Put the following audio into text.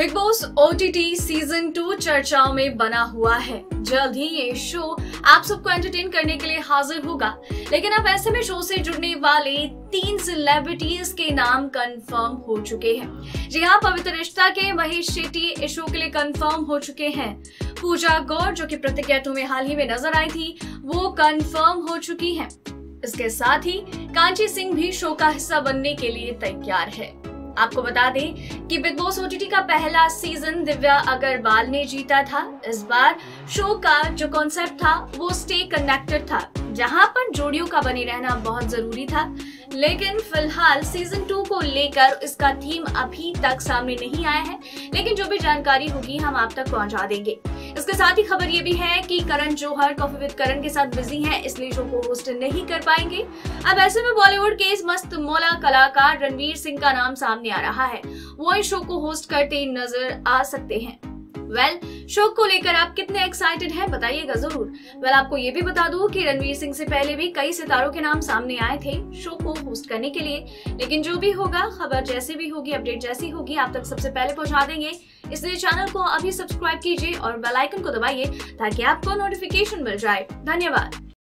Bigg Boss OTT season two चर्चाओं में बना हुआ है। जल्द ही ये शो आप सबको एंटरटेन करने के लिए हाजिर होगा। लेकिन अब ऐसे में शो से जुड़ने वाले तीन सेलिब्रिटीज के नाम कंफर्म हो चुके हैं। जी हाँ पवित्र रिश्ता के महेश शेट्टी इस शो के लिए कंफर्म हो चुके हैं। पूजा गौर, जो कि प्रतिज्ञा टू में हाल ही में नज़र आई थी, वो कंफर्म हो चुकी हैं। इसके साथ ही कांची सिंह भी शो का हिस्सा बनने के लिए तैयार है। आपको बता दें कि बिग बॉस ओटीटी का पहला सीज़न दिव्या अग्रवाल ने जीता था। इस बार शो का जो कॉन्सेप्ट था, वो स्टे कनेक्टेड था, जहाँ पर जोड़ियों का बने रहना बहुत ज़रूरी था। लेकिन फ़िलहाल सीज़न टू को लेकर इसका थीम अभी तक सामने नहीं आया है। लेकिन जो भी जानकारी होगी, हम आप तक पहुँचा देंगे। इसके साथ ही खबर ये भी है कि करण जौहर कॉफ़ी विद करण के साथ बिज़ी हैं, इसलिए शो को होस्ट नहीं कर पाएँगे। अब ऐसे में बॉलीवुड के इस मस्त मौला कलाकार रणवीर सिंह का नाम सामने आ रहा है। वो इस शो को होस्ट करते नज़र आ सकते हैं। वेल well, शो को लेकर आप कितने एक्साइटेड हैं बताइएगा ज़रूर। वेल well, आपको ये भी बता दूँ कि रणवीर सिंह से पहले भी कई सितारों के नाम सामने आए थे शो को होस्ट करने के लिए। लेकिन जो भी होगा खबर जैसे भी होगी अपडेट जैसी होगी आप तक सबसे पहले पहुँचा देंगे। इसलिए चैनल को अभी सब्सक्राइब कीजिए और बेलाइकन को दबाइए ताकि आपको नोटिफिकेशन मिल जाए। धन्यवाद।